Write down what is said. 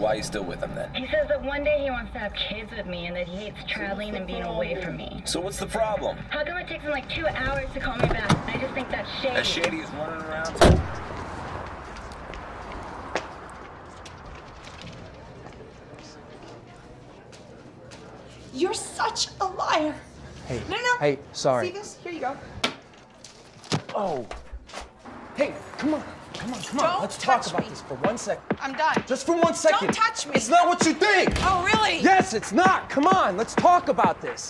why are you still with him then? He says that one day he wants to have kids with me and that he hates traveling and being away from me. So what's the problem? How come it takes him like two hours to call me back? I just think that's shady. That Shady is running around. You're such a liar. Hey, No, no. hey, sorry. See this? Here you go. Oh. Hey, come on. Come on, come on. Don't Let's talk about me. this for one second. I'm done. Just for one second. Don't touch me. It's not what you think. Oh, really? Yes, it's not. Come on, let's talk about this.